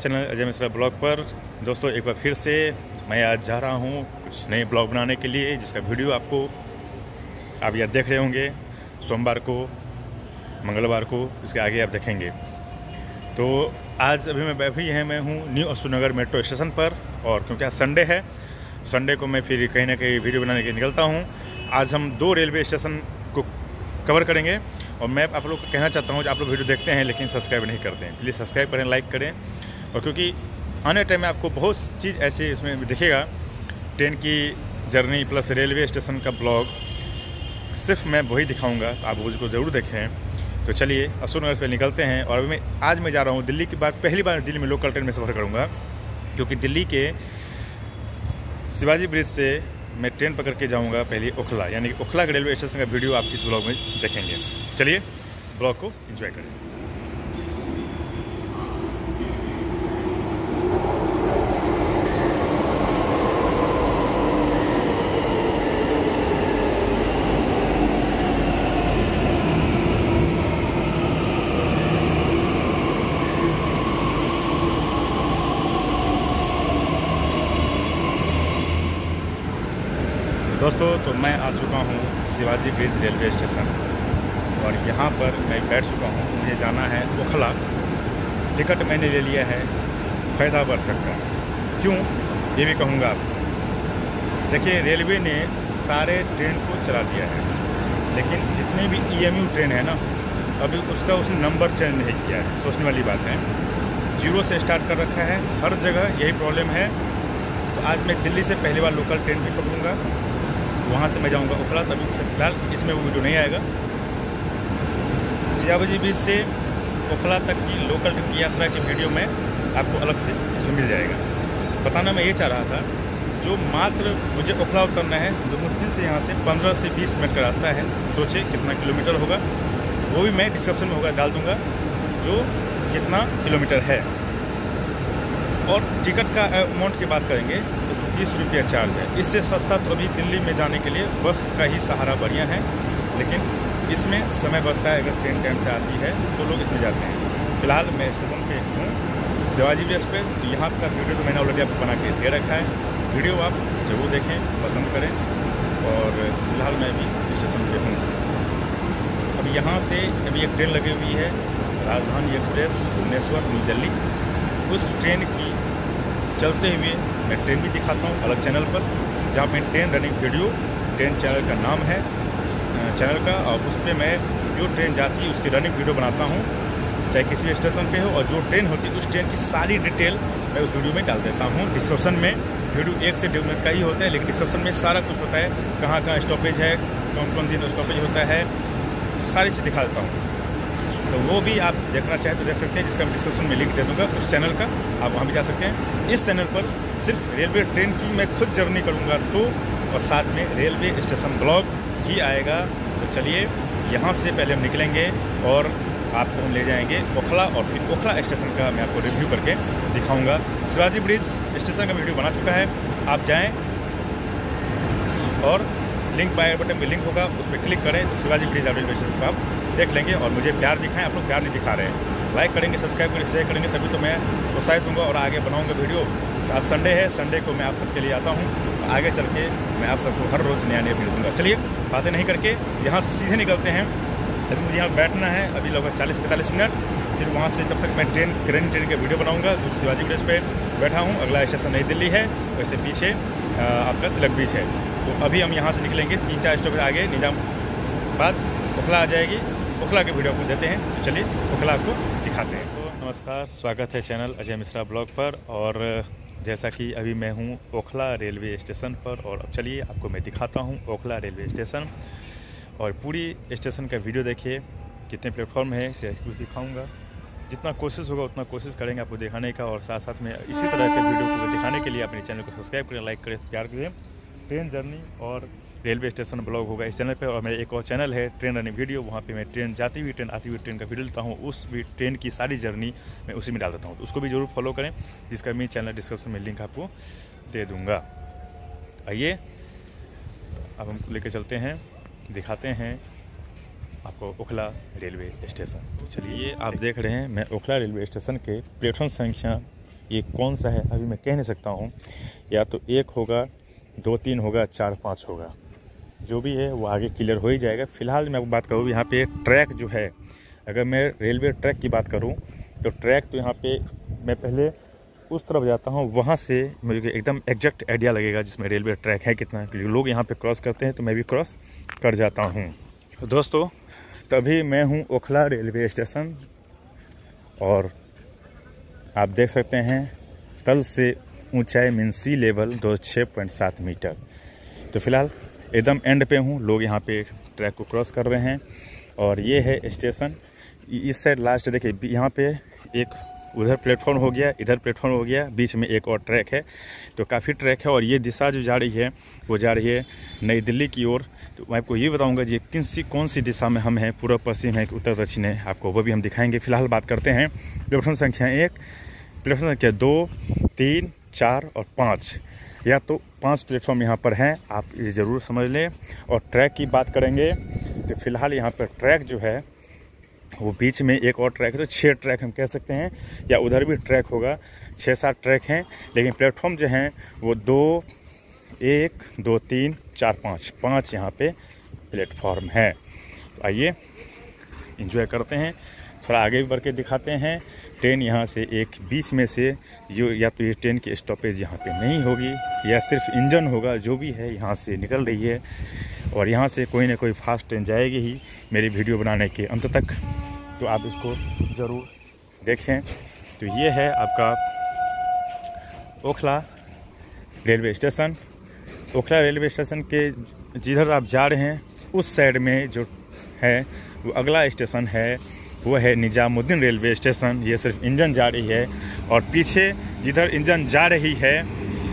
Channel Ajay Mishra blog पर। दोस्तों, एक बार फिर से मैं आज जा रहा हूँ कुछ नए ब्लॉग बनाने के लिए, जिसका वीडियो आपको आप यह देख रहे होंगे। सोमवार को, मंगलवार को इसके आगे आप देखेंगे। तो आज अभी मैं अभी है, मैं हूँ न्यू अशोकनगर मेट्रो स्टेशन पर, और क्योंकि आज संडे है संडे को मैं फिर कहीं ना कहीं वीडियो बनाने के निकलता हूँ। आज हम दो रेलवे स्टेशन को कवर करेंगे, और मैं आप लोग को कहना चाहता हूँ, आप लोग वीडियो देखते हैं, लेकिन सब्सक्राइब नहीं करते हैं। प्लीज़ सब्सक्राइब करें लाइक करें और क्योंकि आने टाइम में आपको बहुत चीज़ ऐसे इसमें दिखेगा। ट्रेन की जर्नी प्लस रेलवे स्टेशन का ब्लॉग, सिर्फ़ मैं वही दिखाऊँगा तो आप उसको ज़रूर देखें। तो चलिए अशोकनगर से निकलते हैं और अभी मैं, आज मैं जा रहा हूँ दिल्ली की बार पहली बार दिल्ली में लोकल ट्रेन में सफ़र करूँगा, क्योंकि दिल्ली के शिवाजी ब्रिज से मैं ट्रेन पकड़ के जाऊँगा पहले ओखला, यानी कि ओखला रेलवे स्टेशन का वीडियो आप इस ब्लॉग में देखेंगे। चलिए, ब्लॉग को इन्जॉय करें। दोस्तों तो मैं आ चुका हूँ शिवाजी ब्रिज रेलवे स्टेशन। और यहाँ पर मैं बैठ चुका हूँ। मुझे जाना है ओखला। टिकट मैंने ले लिया है फैदाबाद तक का। क्यों? ये भी कहूँगा आप देखिए, रेलवे ने सारे ट्रेन को चला दिया है। लेकिन जितने भी ईएमयू ट्रेन है ना, अभी उसका उसने नंबर चेंज नहीं किया है। सोचने वाली बात है। ज़ीरो से स्टार्ट कर रखा है। हर जगह यही प्रॉब्लम है। तो आज मैं दिल्ली से पहली बार लोकल ट्रेन भी पकड़ूँगा वहाँ से मैं जाऊँगा ओखला तभी फ़िलहाल इसमें वो वीडियो नहीं आएगा। सियाबाजी बीच से ओखला तक की लोकल ट्रेन की यात्रा की वीडियो में आपको अलग से इसमें मिल जाएगा। बताना मैं ये चाह रहा था, जो मात्र मुझे ओखला उतरना है, जो मुश्किल से यहाँ से 15 से 20 मिनट का रास्ता है सोचे कितना किलोमीटर होगा। वो भी मैं डिस्क्रिप्शन में होगा, डाल दूँगा, जो कितना किलोमीटर है। और टिकट का अमाउंट की बात करेंगे तीस रुपया चार्ज है। इससे सस्ता तो अभी दिल्ली में जाने के लिए बस का ही सहारा बढ़िया है, लेकिन इसमें समय बचता है अगर ट्रेन टाइम से आती है तो लोग इसमें जाते हैं। फ़िलहाल मैं स्टेशन पे हूँ, शिवाजी ब्रिज पे तो यहाँ का वीडियो तो मैंने ऑलरेडी आपको बना के दे रखा है। वीडियो आप ज़रूर देखें, पसंद करें, और फ़िलहाल मैं अभी स्टेशन पर हूँ। अब यहाँ से अभी एक ट्रेन लगी हुई है, राजधानी एक्सप्रेस भुवनेश्वर, न्यू दिल्ली। उस ट्रेन की चलते हुए मैं ट्रेन भी दिखाता हूँ अलग चैनल पर, जहाँ पे train running video train channel का नाम है चैनल का, और उस पर मैं जो ट्रेन जाती है, उसकी रनिंग वीडियो बनाता हूँ। चाहे किसी भी स्टेशन पे हो, और जो ट्रेन होती है, उस ट्रेन की सारी डिटेल मैं उस वीडियो में डाल देता हूँ। डिस्क्रिप्शन में वीडियो एक से डेढ़ मिनट का ही होता है, लेकिन डिस्क्रिप्शन में सारा कुछ होता है। कहाँ कहाँ स्टॉपेज है कौन कौन दिन स्टॉपेज होता है, सारी चीज़ दिखा देता हूँ। तो वो भी आप देखना चाहें तो देख सकते हैं, जिसका मैं डिस्क्रिप्शन में लिंक दे दूँगा उस चैनल का, आप वहाँ भी जा सकते हैं। इस चैनल पर सिर्फ़ रेलवे ट्रेन की मैं खुद जर्नी करूँगा तो और साथ में रेलवे स्टेशन ब्लॉग ही आएगा। तो चलिए, यहाँ से पहले हम निकलेंगे और आपको हम ले जाएँगे? ओखला और फिर ओखला स्टेशन का मैं आपको रिव्यू करके दिखाऊँगा। शिवाजी ब्रिज स्टेशन का वीडियो बना चुका है, आप जाएँ और लिंक बाय बटन में लिंक होगा, उस पर क्लिक करें तो शिवाजी ब्रिज रेलवे स्टेशन को आप देख लेंगे और मुझे प्यार दिखाएँ, आप लोग प्यार नहीं दिखा रहे हैं। लाइक करेंगे सब्सक्राइब करेंगे शेयर करेंगे, तभी तो मैं प्रोत्साहित दूँगा और आगे बनाऊँगा वीडियो आज संडे है संडे को मैं आप सबके लिए आता हूँ। आगे चल के मैं आप सबको हर रोज़ नया नया वीडियो दूँगा। चलिए, बातें नहीं करके यहाँ से सीधे निकलते हैं। अभी मुझे यहाँ बैठना है, अभी लगभग चालीस पैंतालीस मिनट। फिर वहाँ से जब तक मैं ट्रेन ट्रेन ट्रेन का वीडियो बनाऊँगा जो शिवाजी ब्रिज पे बैठा हूँ। अगला स्टेशन नई दिल्ली है, वैसे पीछे आपका तिलक बीच है। तो अभी हम यहाँ से निकलेंगे तीन चार स्टॉप आगे निजामाबाद ओखला आ जाएगी। ओखला के वीडियो को देते हैं तो चलिए ओखला आपको दिखाते हैं। तो नमस्कार, स्वागत है चैनल अजय मिश्रा ब्लॉग पर, और जैसा कि अभी मैं हूँ ओखला रेलवे स्टेशन पर, और अब चलिए आपको मैं दिखाता हूँ ओखला रेलवे स्टेशन। और पूरी स्टेशन का वीडियो देखिए, कितने प्लेटफॉर्म है इसे कुछ दिखाऊँगा। जितना कोशिश होगा, उतना कोशिश करेंगे आपको दिखाने का, और साथ साथ में इसी तरह के वीडियो को दिखाने के लिए अपने चैनल को सब्सक्राइब करें, लाइक करें, प्यार करें। ट्रेन जर्नी और रेलवे स्टेशन ब्लॉग होगा इस चैनल पे और मेरा एक और चैनल है, ट्रेन रनिंग वीडियो। वहाँ पे मैं ट्रेन जाती हुई ट्रेन, आती हुई ट्रेन का वीडियो लेता हूँ। उस भी ट्रेन की सारी जर्नी मैं उसी में डाल देता हूँ। तो उसको भी ज़रूर फॉलो करें, जिसका मैं चैनल डिस्क्रिप्शन में लिंक आपको दे दूँगा। आइए, अब हम लेके चलते हैं, दिखाते हैं आपको ओखला रेलवे स्टेशन। तो चलिए, आप देख रहे हैं, मैं ओखला रेलवे स्टेशन के प्लेटफॉर्म संख्या, ये कौन सा है, अभी मैं कह नहीं सकता हूँ। या तो एक होगा, दो तीन होगा, चार पाँच होगा। जो भी है, वो आगे क्लियर हो ही जाएगा। फ़िलहाल मैं बात करूँ यहाँ पे ट्रैक जो है, अगर मैं रेलवे ट्रैक की बात करूँ तो ट्रैक तो यहाँ पे मैं पहले उस तरफ़ जाता हूँ, वहाँ से मुझे एकदम एग्जैक्ट आइडिया लगेगा जिसमें रेलवे ट्रैक है कितना, क्योंकि लोग यहाँ पे क्रॉस करते हैं तो मैं भी क्रॉस कर जाता हूँ। दोस्तों, तभी मैं हूँ ओखला रेलवे स्टेशन और आप देख सकते हैं, तल से ऊंचाई मीन सी लेवल दो छः पॉइंट सात मीटर। तो फ़िलहाल एकदम एंड पे हूँ। लोग यहाँ पे ट्रैक को क्रॉस कर रहे हैं। और ये है स्टेशन इस साइड लास्ट देखिए यहाँ पे एक उधर प्लेटफॉर्म हो गया, इधर प्लेटफॉर्म हो गया, बीच में एक और ट्रैक है। तो काफ़ी ट्रैक है और ये दिशा जो जा रही है, वो जा रही है नई दिल्ली की ओर। तो मैं आपको ये बताऊँगा जी, किन सी, कौन सी दिशा में हम हैं, पूर्व, पश्चिम है कि उत्तर, दक्षिण है, आपको वो भी हम दिखाएँगे। फ़िलहाल बात करते हैं। प्लेटफॉर्म संख्या एक, प्लेटफॉर्म संख्या दो, तीन, चार और पाँच। या तो पाँच प्लेटफॉर्म यहाँ पर हैं, आप ये ज़रूर समझ लें। और ट्रैक की बात करेंगे तो फ़िलहाल यहाँ पर ट्रैक जो है, वो बीच में एक और ट्रैक है तो छः ट्रैक हम कह सकते हैं, या उधर भी ट्रैक होगा छः सात ट्रैक हैं, लेकिन प्लेटफॉर्म जो हैं, वो दो, एक, दो, तीन, चार, पाँच पाँच यहाँ पे प्लेटफॉर्म है। तो आइए इन्जॉय करते हैं। थोड़ा आगे भी बढ़ के दिखाते हैं। ट्रेन यहाँ से एक बीच में से जो या तो ये ट्रेन की स्टॉपेज यहाँ पे नहीं होगी, या सिर्फ़ इंजन होगा, जो भी है, यहाँ से निकल रही है। और यहाँ से कोई ना कोई फास्ट ट्रेन जाएगी ही मेरी वीडियो बनाने के अंत तक। तो आप इसको ज़रूर देखें। तो ये है आपका Okhla railway station. Okhla railway station के जिधर आप जा रहे हैं, उस साइड में जो है, वो अगला स्टेशन है वो है निज़ामुद्दीन रेलवे स्टेशन। ये सिर्फ़ इंजन जा रही है और पीछे, जिधर इंजन जा रही है,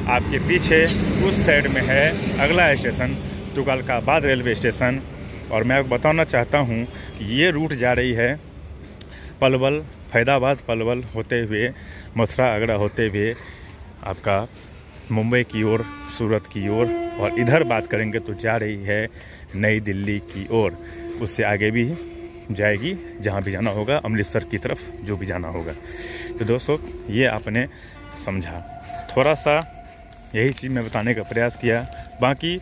आपके पीछे उस साइड में है अगला स्टेशन, तुगलकाबाद रेलवे स्टेशन। और मैं आपको बताना चाहता हूँ कि ये रूट जा रही है पलवल, फैदाबाद पलवल होते हुए मथुरा आगरा होते हुए, आपका मुंबई की ओर, सूरत की ओर। और इधर बात करेंगे तो जा रही है नई दिल्ली की ओर। उससे आगे भी जाएगी, जहाँ भी जाना होगा, अमृतसर की तरफ़ जो भी जाना होगा। तो दोस्तों, ये आपने समझा। थोड़ा सा यही चीज़ मैं बताने का प्रयास किया। बाकी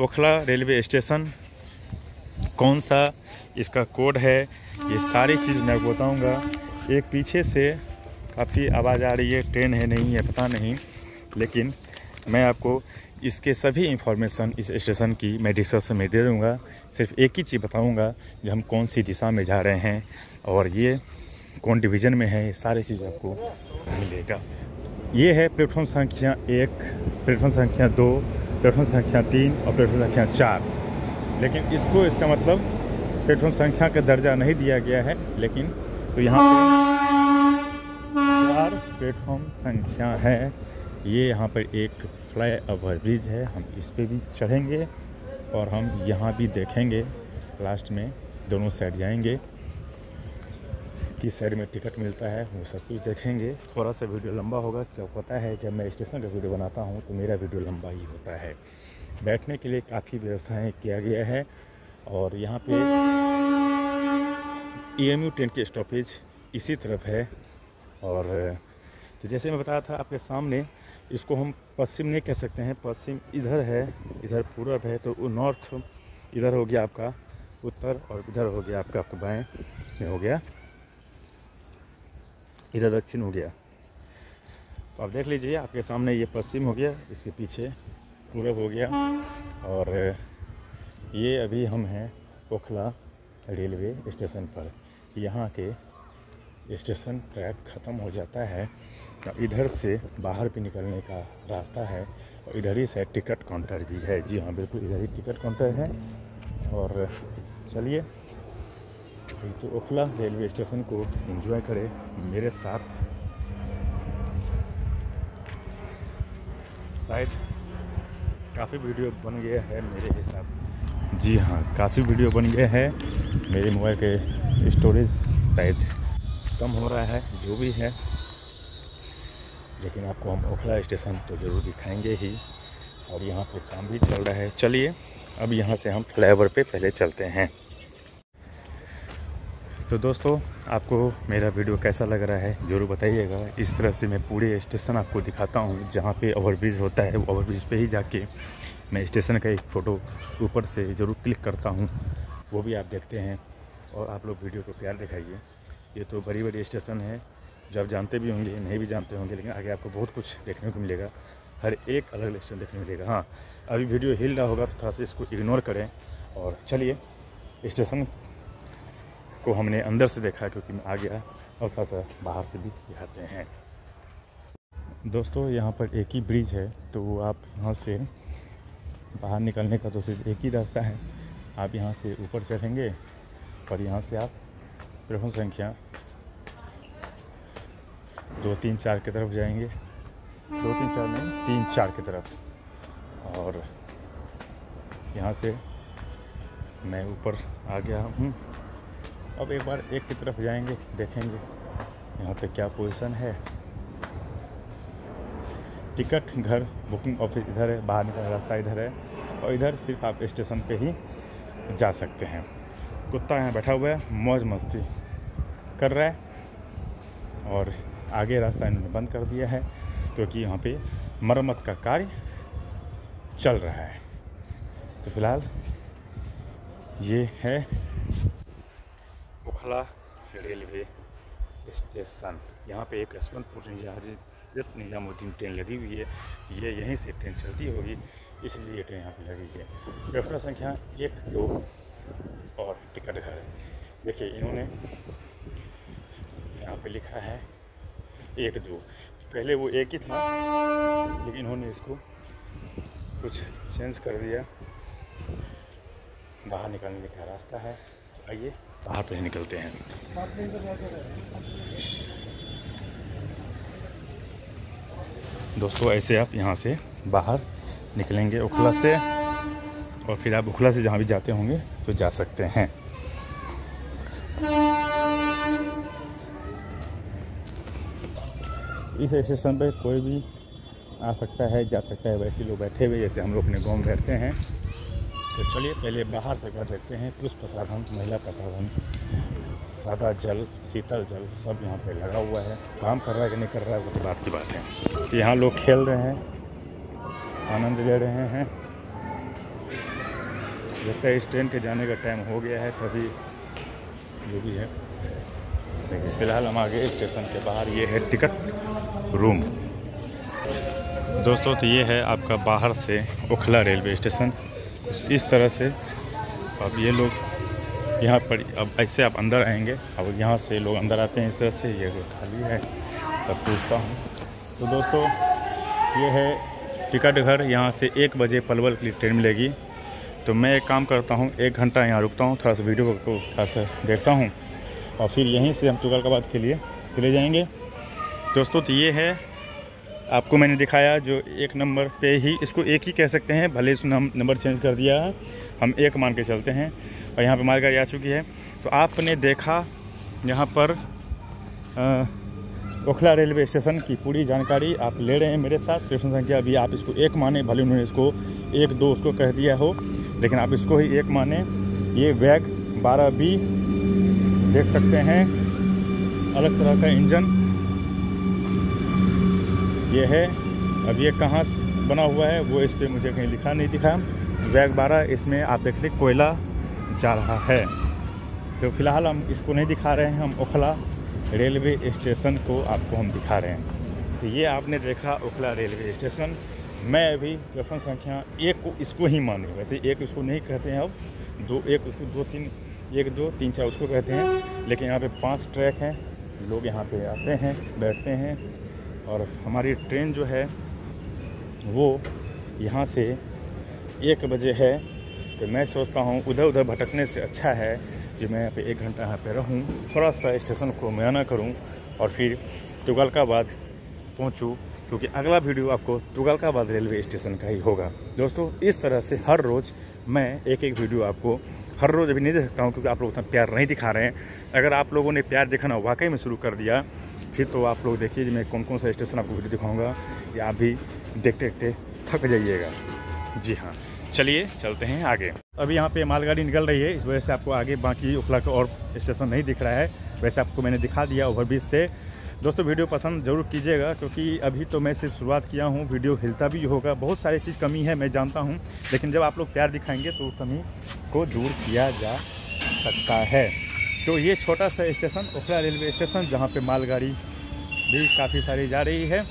ओखला रेलवे स्टेशन कौन सा इसका कोड है, ये सारी चीज़ मैं बताऊँगा। एक पीछे से काफ़ी आवाज़ आ रही है, ट्रेन है नहीं है पता नहीं, लेकिन मैं आपको इसके सभी इंफॉर्मेशन इस स्टेशन की मैं डिस्कशन में दे दूँगा। सिर्फ़ एक ही चीज़ बताऊँगा जो हम कौन सी दिशा में जा रहे हैं और ये कौन डिवीज़न में है, ये सारी चीज़ आपको मिलेगा। ये है प्लेटफॉर्म संख्या एक प्लेटफॉर्म संख्या दो प्लेटफॉर्म संख्या तीन और प्लेटफॉर्म संख्या चार। लेकिन इसको इसका मतलब प्लेटफॉर्म संख्या का दर्जा नहीं दिया गया है, लेकिन तो यहाँ पे चार प्लेटफॉर्म संख्या है। ये यहाँ पर एक फ्लाई ओवर ब्रिज है। हम इस पर भी चढ़ेंगे और हम यहाँ भी देखेंगे। लास्ट में दोनों साइड जाएँगे। किस साइड में टिकट मिलता है, वो सब कुछ देखेंगे। थोड़ा सा वीडियो लंबा होगा, क्या पता है, जब मैं स्टेशन का वीडियो बनाता हूँ तो मेरा वीडियो लंबा ही होता है। बैठने के लिए काफ़ी व्यवस्थाएँ किया गया है और यहाँ पे ई एम यू ट्रेन की स्टॉपेज इसी तरफ़ है। और तो जैसे मैं बताया था आपके सामने इसको हम पश्चिम नहीं कह सकते हैं, पश्चिम इधर है, इधर पूरब है तो नॉर्थ, इधर हो गया आपका उत्तर और इधर हो गया आपका आपका बाएँ में हो गया, इधर दक्षिण हो गया। तो आप देख लीजिए, आपके सामने ये पश्चिम हो गया, इसके पीछे पूरब हो गया और ये अभी हम हैं ओखला रेलवे स्टेशन पर। यहाँ के स्टेशन ट्रैक ख़त्म हो जाता है। इधर से बाहर भी निकलने का रास्ता है और इधर ही से टिकट काउंटर भी है। जी हाँ बिल्कुल इधर ही टिकट काउंटर है। और चलिए तो ओखला रेलवे स्टेशन को एंजॉय करें मेरे साथ। शायद काफ़ी वीडियो बन गया है मेरे हिसाब से। जी हाँ काफ़ी वीडियो बन गया है मेरे मोबाइल के स्टोरेज शायद कम हो रहा है, जो भी है। लेकिन आपको हम ओखला स्टेशन तो ज़रूर दिखाएँगे ही। और यहाँ पे काम भी चल रहा है। चलिए, अब यहाँ से हम फ्लाई पे पहले चलते हैं। तो दोस्तों, आपको मेरा वीडियो कैसा लग रहा है, ज़रूर बताइएगा। इस तरह से मैं पूरे स्टेशन आपको दिखाता हूँ, जहाँ पे ओवरब्रिज होता है। ओवरब्रिज पे ही जाके मैं स्टेशन का एक फ़ोटो ऊपर से ज़रूर क्लिक करता हूँ। वो भी आप देखते हैं। और आप लोग वीडियो को प्यार दिखाइए। ये तो बड़ी बड़ी स्टेशन है। जो आप जानते भी होंगे, नहीं भी जानते होंगे, लेकिन आगे आपको बहुत कुछ देखने को मिलेगा। हर एक अलग स्टेशन देखने को मिलेगा। हाँ अभी वीडियो हिल रहा होगा तो थोड़ा सा इसको इग्नोर करें और चलिए, स्टेशन को हमने अंदर से देखा, क्योंकि मैं आ गया और थोड़ा सा बाहर से भी दिखाते हैं। दोस्तों, यहाँ पर एक ही ब्रिज है तो आप यहाँ से बाहर निकलने का तो सिर्फ़ एक ही रास्ता है। आप यहाँ से ऊपर चढ़ेंगे, और यहाँ से आप प्लेटफॉर्म संख्या दो तीन चार की तरफ़ जाएँगे। दो तीन चार नहीं, तीन चार की तरफ़। और यहाँ से मैं ऊपर आ गया हूँ। अब एक बार एक की तरफ़ जाएँगे, देखेंगे यहाँ पे क्या पोजीशन है। टिकट, घर बुकिंग ऑफ़िस इधर है, बाहर निकल रास्ता इधर है। और इधर सिर्फ़ आप स्टेशन पे ही जा सकते हैं। कुत्ता यहाँ बैठा हुआ है, मौज मस्ती कर रहा है। और आगे रास्ता इन्होंने बंद कर दिया है, क्योंकि यहाँ पे मरम्मत का कार्य चल रहा है। तो फ़िलहाल ये है उखला रेलवे स्टेशन। यहाँ पे एक यशवंतपुर निजात निजामुद्दीन ट्रेन लगी हुई है। ये यहीं से ट्रेन चलती होगी, इसलिए ये ट्रेन यहाँ पे लगी है। प्लेटफॉर्म संख्या एक, दो और टिकट घर। देखिए, इन्होंने यहाँ पे लिखा है एक दो। पहले वो एक ही था लेकिन इन्होंने इसको कुछ चेंज कर दिया। बाहर निकलने का रास्ता है? आइए। बाहर पे निकलते हैं। दोस्तों ऐसे आप यहाँ से बाहर निकलेंगे उखला से और फिर आप उखला से जहाँ भी जाते होंगे तो जा सकते हैं। इस स्टेशन पे कोई भी आ सकता है, जा सकता है, वैसे लोग बैठे हुए जैसे हम लोग अपने गाँव में बैठते हैं। तो चलिए, पहले बाहर से घर देखते हैं। पुरुष प्रसाधन, महिला प्रसाधन, सादा जल, शीतल जल, सब यहाँ पे लगा हुआ है। काम कर रहा है कि नहीं कर रहा है, वो तो बात की बात है। यहाँ लोग खेल रहे हैं, आनंद ले रहे हैं। लगता है इस ट्रेन के जाने का टाइम हो गया है, तभी जो भी है। देखिए फ़िलहाल हम आगे स्टेशन के बाहर, ये है टिकट रूम। दोस्तों तो ये है आपका बाहर से ओखला रेलवे स्टेशन। इस तरह से अब ये लोग यहाँ पर, अब ऐसे आप अंदर आएँगे, अब यहाँ से लोग अंदर आते हैं। इस तरह से ये खाली है, तब पूछता हूँ। तो दोस्तों, ये है टिकट घर। यहाँ से एक बजे पलवल के लिए ट्रेन मिलेगी। तो मैं एक काम करता हूँ, एक घंटा यहाँ रुकता हूँ, थोड़ा सा वीडियो को थोड़ा सा देखता हूँ। और फिर यहीं से हम तुगलकाबाद के लिए चले जाएँगे। दोस्तों तो ये है आपको मैंने दिखाया जो एक नंबर पे ही इसको एक ही कह सकते हैं, भले इसने हम नंबर चेंज कर दिया है, हम एक मान के चलते हैं और यहाँ पे मालगाड़ी आ चुकी है। तो आपने देखा यहाँ पर ओखला रेलवे स्टेशन की पूरी जानकारी आप ले रहे हैं मेरे साथ। स्टेशन संख्या अभी आप इसको एक माने, भले उन्होंने इसको एक, दो उसको कह दिया हो, लेकिन आप इसको ही एक माने। ये वैग बारह बी देख सकते हैं। अलग तरह का इंजन। ये है। अब ये कहाँ बना हुआ है, वो इस पर मुझे कहीं लिखा नहीं दिखा। वैग बारह इसमें आप देख लें कोयला जा रहा है। तो फ़िलहाल हम इसको नहीं दिखा रहे हैं, हम ओखला रेलवे स्टेशन को आपको हम दिखा रहे हैं। तो ये आपने देखा, ओखला रेलवे स्टेशन। मैं अभी रेफरेंस संख्या एक को इसको ही मानूँ वैसे एक इसको नहीं कहते हैं अब, दो, एक उसको दो, तीन एक दो, तीन चार उसको कहते हैं। लेकिन यहाँ पे पाँच ट्रैक हैं। लोग यहाँ पे आते हैं, बैठते हैं। और हमारी ट्रेन जो है, वो यहाँ से एक बजे है। तो मैं सोचता हूँ उधर उधर भटकने से अच्छा है जो मैं यहाँ पे एक घंटा यहाँ पे रहूँ थोड़ा सा स्टेशन को मुआयना करूँ और फिर तुगलकाबाद पहुँचूँ, क्योंकि अगला वीडियो आपको तुगलकाबाद रेलवे स्टेशन का ही होगा। दोस्तों, इस तरह से हर रोज़ मैं एक एक वीडियो आपको हर रोज़ अभी नहीं दे सकता हूँ क्योंकि आप लोग उतना प्यार नहीं दिखा रहे हैं। अगर आप लोगों ने प्यार दिखाना वाकई में शुरू कर दिया, फिर तो आप लोग देखिए मैं कौन कौन सा स्टेशन आपको वीडियो दिखाऊँगा। या आप भी देखते देखते थक जाइएगा। जी हाँ चलिए चलते हैं आगे। अभी यहाँ पे मालगाड़ी निकल रही है, इस वजह से आपको आगे बाकी उखला का और स्टेशन नहीं दिख रहा है। वैसे आपको मैंने दिखा दिया ओवरब्रिज से। दोस्तों, वीडियो पसंद ज़रूर कीजिएगा, क्योंकि अभी तो मैं सिर्फ़ शुरुआत किया हूँ, वीडियो हिलता भी होगा। बहुत सारी चीज़ कमी है, मैं जानता हूँ, लेकिन जब आप लोग प्यार दिखाएँगे तो कमी को दूर किया जा सकता है। तो ये छोटा सा स्टेशन, ओखला रेलवे स्टेशन, जहाँ पर मालगाड़ी भी काफ़ी सारी जा रही है।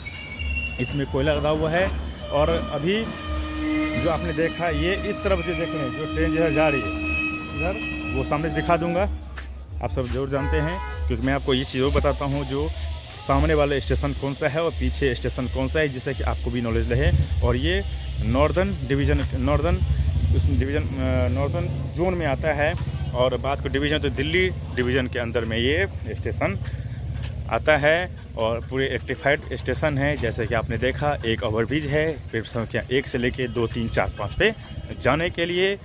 इसमें कोयला लगा हुआ है, और अभी जो आपने देखा, ये इस तरफ़ जो देख रहे हैं, जो ट्रेन जो जा रही है, इधर वो सामने दिखा दूँगा। आप सब ज़रूर जानते हैं, क्योंकि मैं आपको ये चीज़ बताता हूँ, जो सामने वाला स्टेशन कौन सा है और पीछे स्टेशन कौन सा है जिससे कि आपको भी नॉलेज रहे। और ये नॉर्दर्न डिवीज़न नॉर्दर्न उस डिवीज़न नॉर्दर्न जोन में आता है। और बात को डिवीज़न तो दिल्ली डिवीज़न के अंदर में ये स्टेशन आता है और पूरे एक्टिफाइड स्टेशन है। जैसे कि आपने देखा, एक ओवरब्रिज है प्लेटफॉर्म संख्या एक से लेके दो, तीन, चार, पाँच पे जाने के लिए।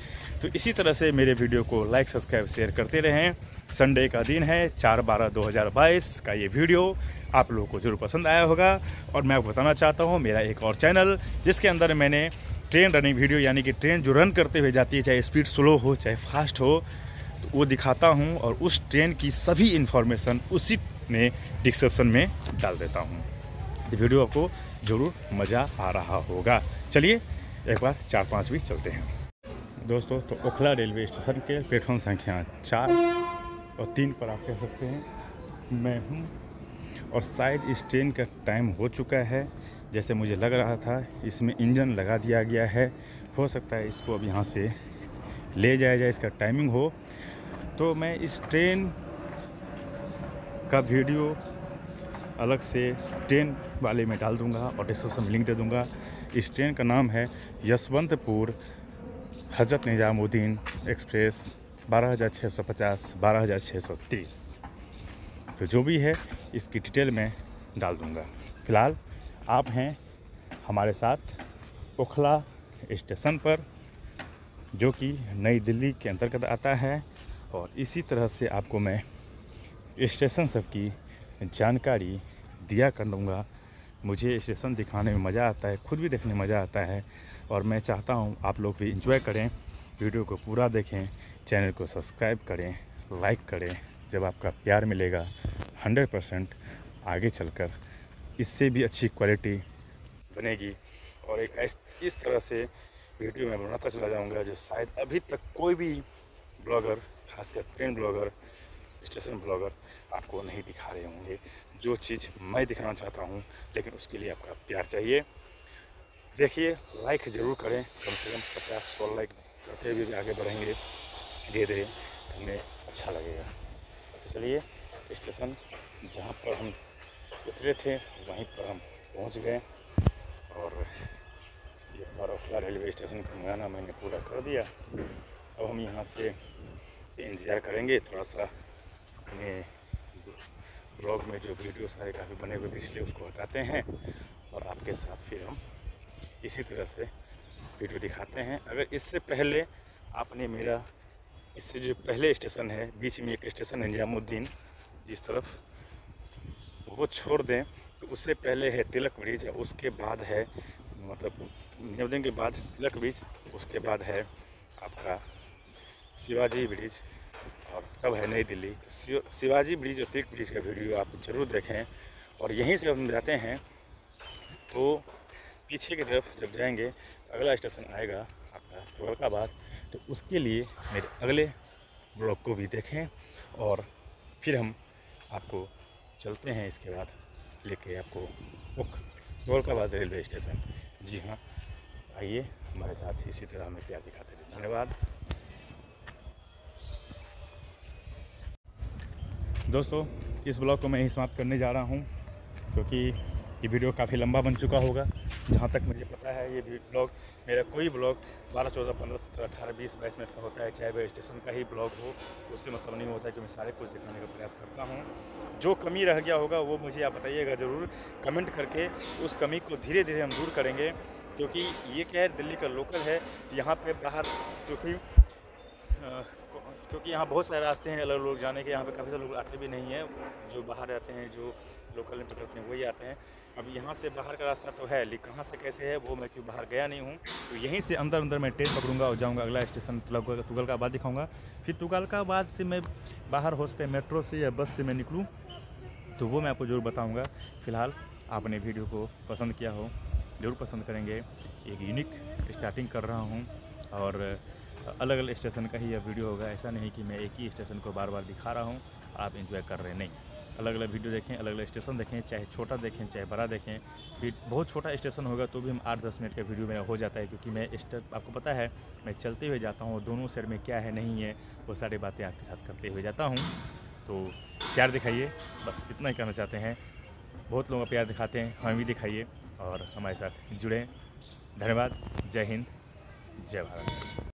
तो इसी तरह से मेरे वीडियो को लाइक सब्सक्राइब शेयर करते रहें। संडे का दिन है, चार बारह दो हज़ार बाईस का ये वीडियो। आप लोगों को ज़रूर पसंद आया होगा। और मैं आपको बताना चाहता हूँ, मेरा एक और चैनल, जिसके अंदर मैंने ट्रेन रनिंग वीडियो यानी कि ट्रेन जो रन करते हुए जाती है, चाहे स्पीड स्लो हो, चाहे फास्ट हो तो वो दिखाता हूँ और उस ट्रेन की सभी इन्फॉर्मेशन उसी में डिस्क्रिप्सन में डाल देता हूँ। तो वीडियो आपको ज़रूर मज़ा आ रहा होगा। चलिए, एक बार चार पाँच भी चलते हैं। दोस्तों तो ओखला रेलवे स्टेशन के प्लेटफॉर्म संख्या चार और तीन पर आप कह सकते हैं, मैं हूँ और शायद इस ट्रेन का टाइम हो चुका है। जैसे मुझे लग रहा था, इसमें इंजन लगा दिया गया है। हो सकता है इसको अब यहाँ से ले जाया जाए, इसका टाइमिंग हो। तो मैं इस ट्रेन का वीडियो अलग से ट्रेन वाले में डाल दूँगा और डिस्क्रिप्शन में लिंक दे दूँगा। इस ट्रेन का नाम है यशवंतपुर हज़रत निज़ामुद्दीन एक्सप्रेस बारह हज़ार छः सौ पचास बारह हज़ार छः सौ तीस। तो जो भी है, इसकी डिटेल में डाल दूँगा। फ़िलहाल, आप हैं हमारे साथ ओखला स्टेशन पर, जो कि नई दिल्ली के अंतर्गत आता है और इसी तरह से आपको मैं स्टेशन सब की जानकारी दिया कर लूँगा मुझे स्टेशन दिखाने में मज़ा आता है, खुद भी देखने में मज़ा आता है और मैं चाहता हूँ आप लोग भी इंजॉय करें, वीडियो को पूरा देखें, चैनल को सब्सक्राइब करें लाइक करें। जब आपका प्यार मिलेगा, हंड्रेड परसेंट आगे चलकर इससे भी अच्छी क्वालिटी बनेगी। और एक इस तरह से वीडियो मैं बनाता चला जाऊँगा, जो शायद अभी तक कोई भी ब्लॉगर, खासकर ट्रेन ब्लॉगर, स्टेशन ब्लॉगर, आपको नहीं दिखा रहे होंगे। जो चीज़ मैं दिखाना चाहता हूँ, लेकिन उसके लिए आपका प्यार चाहिए। देखिए लाइक ज़रूर करें। कम से कम पचास सौ लाइक करते हुए भी आगे बढ़ेंगे। धीरे धीरे तो हमें अच्छा लगेगा। चलिए, स्टेशन जहाँ पर हम उतरे थे, वहीं पर हम पहुँच गए। और ये बरौखला रेलवे स्टेशन का मंगाना मैंने पूरा कर दिया। अब हम यहाँ से इंतज़ार करेंगे। थोड़ा सा अपने ब्लॉग में जो वीडियो सारे काफ़ी बने हुए पिछले उसको हटाते हैं। और आपके साथ फिर हम इसी तरह से वीडियो दिखाते हैं। अगर इससे पहले आपने मेरा इससे जो पहले स्टेशन है, बीच में एक स्टेशन है निजामुद्दीन, जिस तरफ़, वो छोड़ दें तो उससे पहले है तिलक ब्रिज उसके बाद है मतलब निजामुद्दीन के बाद तिलक ब्रिज, उसके बाद है आपका शिवाजी ब्रिज, और तब है नई दिल्ली। तो शिवाजी ब्रिज और तिलक ब्रिज का वीडियो आप ज़रूर देखें, और यहीं से हम जाते हैं तो पीछे की तरफ़ जब जाएँगे तो अगला स्टेशन आएगा आपका तुगलकाबाद तो उसके लिए मेरे अगले ब्लॉग को भी देखें और फिर हम आपको चलते हैं इसके बाद लेके आपको तुगलकाबाद रेलवे स्टेशन। जी हाँ आइए हमारे साथ इसी तरह हमें प्यार दिखाते रहे धन्यवाद। दोस्तों, इस ब्लॉग को मैं ही समाप्त करने जा रहा हूँ, क्योंकि ये वीडियो काफ़ी लंबा बन चुका होगा। जहाँ तक मुझे पता है, ये भी ब्लॉग मेरा कोई ब्लॉग बारह, चौदह, पंद्रह, सत्रह, अठारह, बीस, बाईस मिनट का होता है, चाहे वह स्टेशन का ही ब्लॉग हो, उससे मतलब नहीं होता है कि मैं सारे कुछ दिखाने का प्रयास करता हूँ। जो कमी रह गया होगा, वो मुझे आप बताइएगा ज़रूर। कमेंट करके उस कमी को धीरे धीरे हम दूर करेंगे, क्योंकि ये क्या है, दिल्ली का लोकल है, यहाँ पर बाहर जो कि क्योंकि यहाँ बहुत सारे रास्ते हैं अलग लोग जाने के, यहाँ पे काफ़ी सारे लोग आते भी नहीं हैं, जो बाहर रहते हैं, जो लोकल में पकड़ते हैं, वही आते हैं। अब यहाँ से बाहर का रास्ता तो है, लेकिन कहाँ से कैसे है, वो मैं क्यों बाहर गया नहीं हूँ? तो यहीं से अंदर अंदर मैं ट्रेन पकड़ूँगा और जाऊँगा अगला स्टेशन तुगलकाबाद दिखाऊँगा। फिर तुगलकाबाद से मैं बाहर हो सकते मेट्रो से या बस से मैं निकलूँ तो वो मैं आपको ज़रूर बताऊँगा। फ़िलहाल आपने वीडियो को पसंद किया हो, ज़रूर पसंद करेंगे। एक यूनिक स्टार्टिंग कर रहा हूँ और अलग अलग स्टेशन का ही यह वीडियो होगा। ऐसा नहीं कि मैं एक ही स्टेशन को बार बार दिखा रहा हूँ, आप इंजॉय कर रहे नहीं। अलग अलग वीडियो देखें अलग अलग स्टेशन देखें, चाहे छोटा देखें, चाहे बड़ा देखें, फिर बहुत छोटा स्टेशन होगा तो भी हम आठ दस मिनट का वीडियो मेरा हो जाता है क्योंकि मैं स्टेप आपको पता है, मैं चलते हुए जाता हूँ, दोनों शहर में क्या है, नहीं है, वो सारी बातें आपके साथ करते हुए जाता हूँ। तो प्यार दिखाइए, बस इतना ही कहना चाहते हैं। बहुत लोगों का प्यार दिखाते हैं, हमें भी दिखाइए और हमारे साथ जुड़ें। धन्यवाद, जय हिंद, जय भारत।